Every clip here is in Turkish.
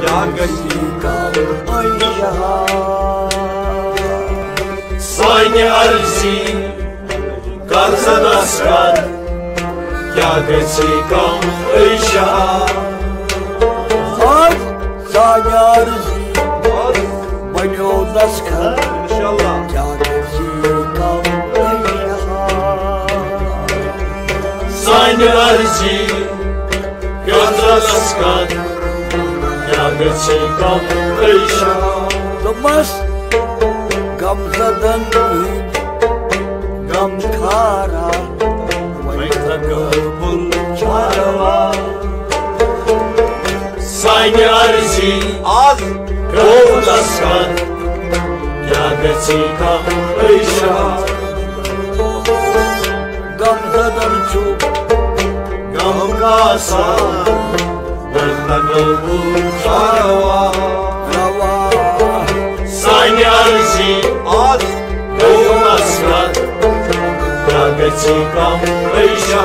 क्या गति Sani arzi Karsadaskan Kya gati kam aisha Ay Sanyarzi Banyo daska İnşallah. Kâgesi kalmayacak Sani arzi Karsadaskan Kya kam aisha Damas Gamzadan Gam kara Vay takabul çarava Sani arzi Az. Gati kam aisha Gamzadan çok Gam kasa Nagtagalbu Arava. rava. Sani arzi Az. Kavunaskan Yagati kam aisha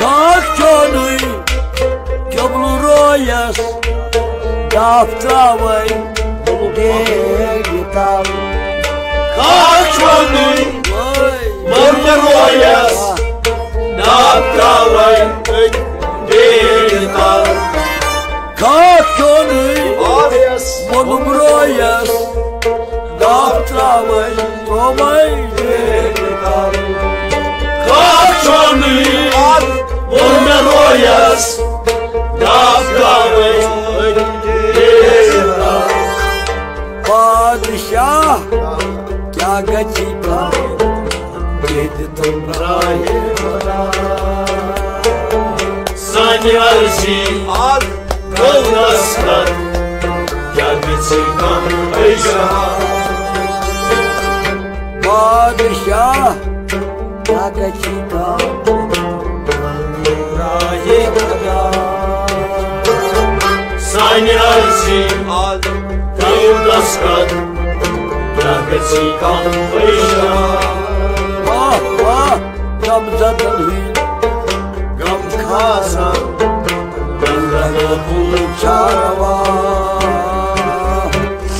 Kakchonui Kyablurayas Daftavay Degital Kakchonui Marmaroyas Nakawai Digital Daftavay Tomay Degital Kakchonui Az. Marmaroyas Nakawai Digital Padişah Kya. Kavunaskan Yagati kam aisha Padişah Kya gachika Raye Sani arzi Az. Kavunaskan Yagati kam aisha Vah vah Gamzadan hiç Gam kasa Gandagabu Çarava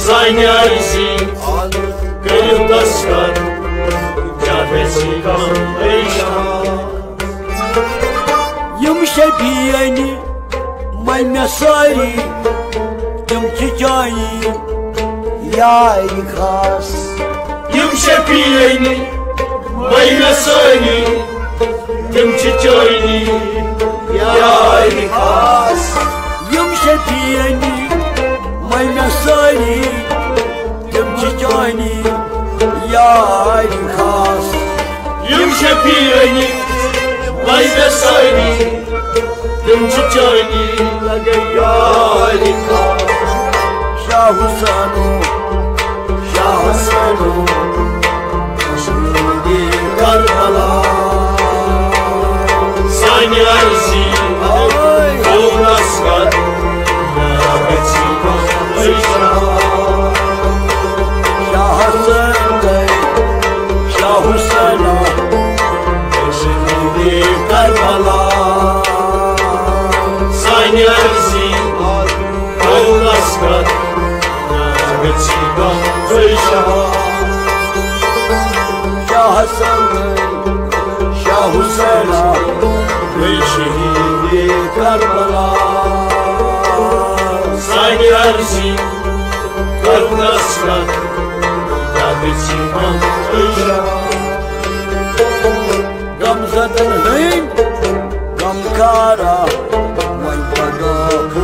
Sani arzi Az. شبيني من صاري يمشي جاي يا خاص يمشي بيني من صاري يمشي جاي يا خاص يمشي بيني من صاري يمشي جاي يا خاص يمشي بيني من صاري Yumçiçayni Yay khas Şah Husanu Şah Husanu Şimdi Karbala Sani arzi Ay Hüseyin'a Ve şehidi Karbala. Sani arzi Kavunaskan Yagati kam aisha Gamzadan Hüseyin Gam kara Vay pada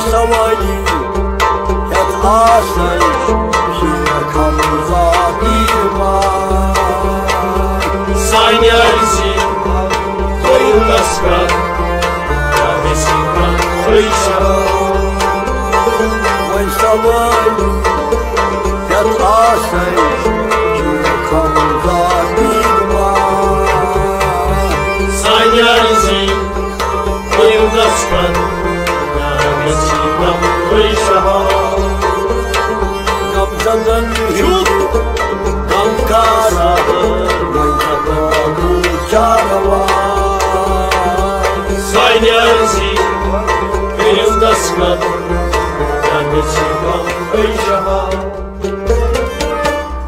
savali Yat asay Şiye kamza birman Sanyarzi Koyulaskan Yahesikan Kıyşa Vay savali Yat asay Şiye kamza birman Sanyarzi Koyulaskan Yahesikan Kıyşa Gamzadan hücum Gamkara Vay bu caravan Sanyarzi Koyulaskan Yahesikan Kıyşa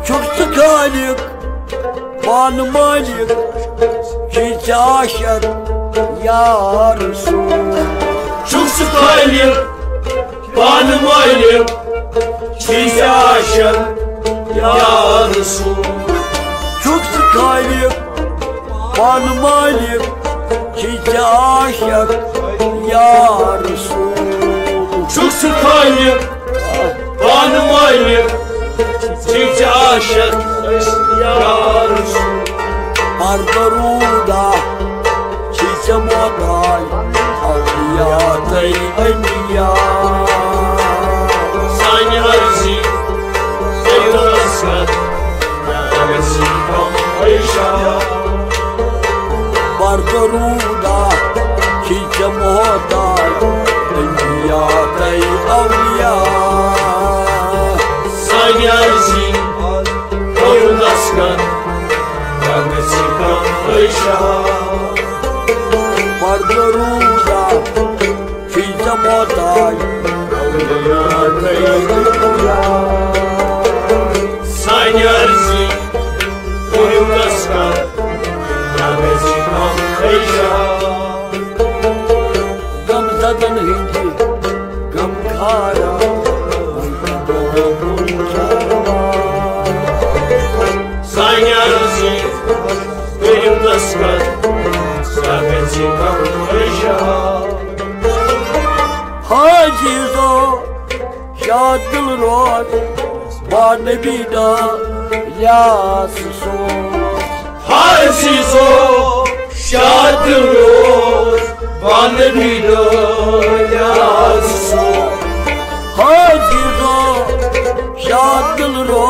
Çok sıkalik Banu malik Hiç aşık Ya Resul Çok sık aylım Banım aylım Çiğse aşık Ya Resul Çok sıkalik Banu malik Hiç aşık Ya Resul Çok sık aylım Banım aylım Avliyatay Enbiya Sani arzi Eyvaskat Yahesikan Kıyşa Barbaruda Çiçe moday Enbiyatay Avliya Sani arzi Koyulaskan Yahesikan Kıyşa Barbaruda Çiçe moday Avliyatay Enbiya Sanyarzi Koyulaskan Yahesikan Kıyşa Gamzadan hindi Gam Şadıl rol Bane bina Yasıson Hazizo Şadırır Bana bir yazsın Hacizo Şadıl rol Bane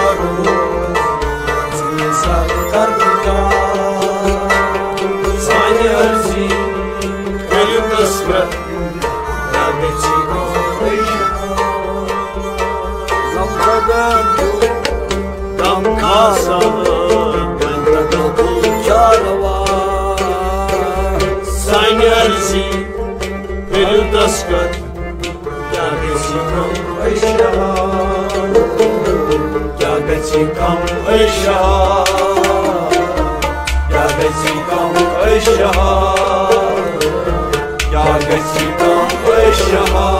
Koyulaskan Yahesikan Kıyşa Yahesikan Kıyşa Yahesikan Kıyşa Yahesikan Kıyşa